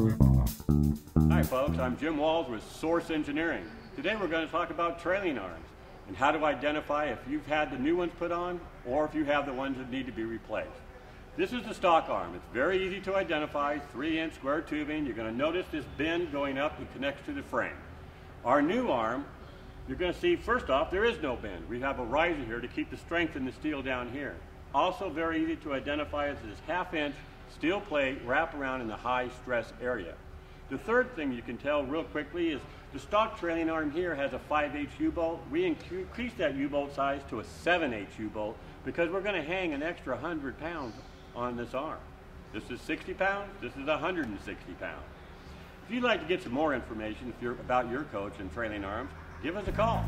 Hi folks, I'm Jim Walls with Source Engineering. Today we're going to talk about trailing arms and how to identify if you've had the new ones put on or if you have the ones that need to be replaced. This is the stock arm. It's very easy to identify, 3 inch square tubing. You're going to notice this bend going up and connects to the frame. Our new arm, you're going to see first off there is no bend. We have a riser here to keep the strength in the steel down here. Also very easy to identify is this half inch steel plate wrap around in the high stress area. The third thing you can tell real quickly is the stock trailing arm here has a 5H U-bolt. We increased that U-bolt size to a 7H U-bolt because we're going to hang an extra 100 pounds on this arm. This is 60 pounds, this is 160 pounds. If you'd like to get some more information if you're about your coach and trailing arms, give us a call.